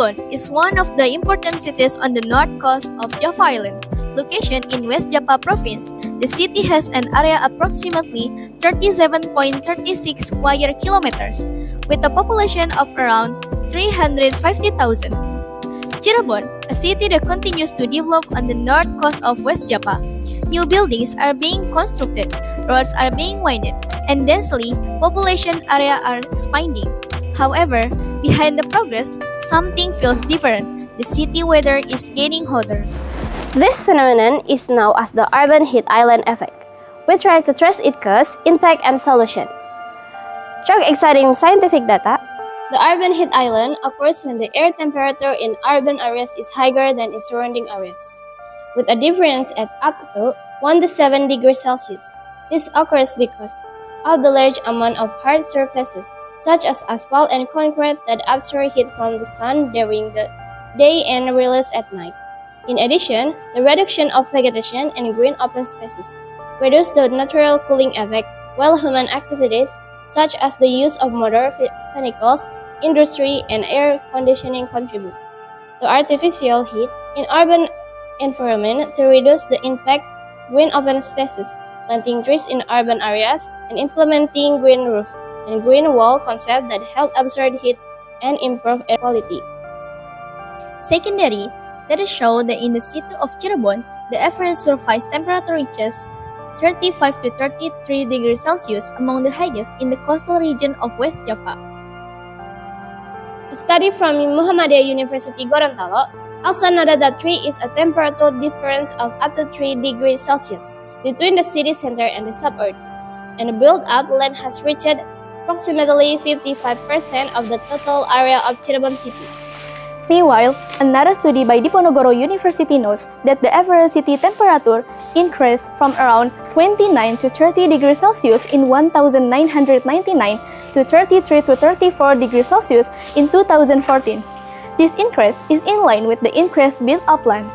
is one of the important cities on the north coast of Java Island. Location in West Java province, the city has an area approximately 37.36 square kilometers, with a population of around 350,000. Cirebon, a city that continues to develop on the north coast of West Java. New buildings are being constructed, roads are being widened, and densely population area are expanding. However, behind the progress, something feels different. The city weather is getting hotter. This phenomenon is known as the urban heat island effect. We try to trace its cause, impact, and solution. Check exciting scientific data, the urban heat island occurs when the air temperature in urban areas is higher than in surrounding areas, with a difference at up to 1 to 7 degrees Celsius. This occurs because of the large amount of hard surfaces, such as asphalt and concrete, that absorb heat from the sun during the day and release at night. In addition, the reduction of vegetation and green open spaces reduce the natural cooling effect, while human activities such as the use of motor vehicles, industry, and air conditioning contribute to artificial heat in urban environment to reduce the impact green open spaces, planting trees in urban areas, and implementing green roof and green wall concept that help absorb heat and improve air quality. Secondary, data show that in the city of Cirebon, the average surface temperature reaches 35 to 33 degrees Celsius, among the highest in the coastal region of West Java. A study from Muhammadiyah University Gorontalo also noted that 3 is a temperature difference of up to 3 degrees Celsius between the city center and the suburb, and the built-up land has reached approximately 55% of the total area of Cirebon city. Meanwhile, another study by Diponegoro University notes that the average city temperature increased from around 29 to 30 degrees Celsius in 1999 to 33 to 34 degrees Celsius in 2014. This increase is in line with the increased built-up land.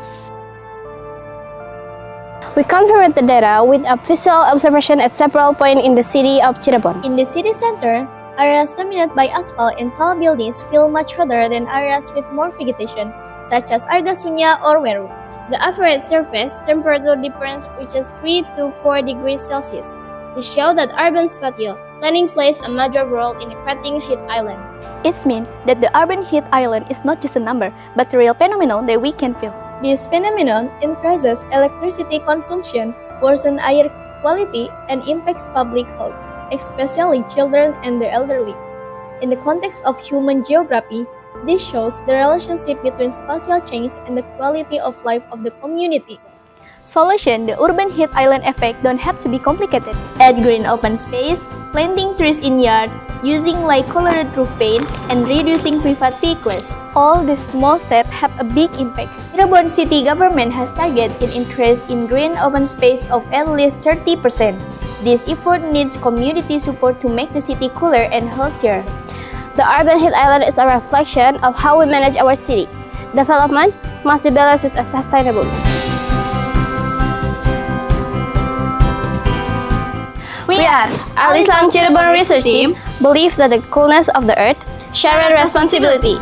We compared the data with a visual observation at several points in the city of Cirebon. In the city center, areas dominated by asphalt and tall buildings feel much hotter than areas with more vegetation, such as Argasunya or Weru. The average surface temperature difference reaches 3 to 4 degrees Celsius. This shows that urban spatial planning plays a major role in creating heat island. It means that the urban heat island is not just a number, but a real phenomenon that we can feel. This phenomenon increases electricity consumption, worsens air quality, and impacts public health, especially children and the elderly. In the context of human geography, this shows the relationship between spatial change and the quality of life of the community. Solution The urban heat island effect don't have to be complicated. Add green open space, planting trees in yard, using light-colored roof paint, and reducing private vehicles. All these small steps have a big impact. Cirebon city government has targeted an increase in green open space of at least 30%. This effort needs community support to make the city cooler and healthier. The urban heat island is a reflection of how we manage our city. Development must be balanced with a sustainable. We are Al Islam Cirebon Research Team believe that the coolness of the earth shared responsibility.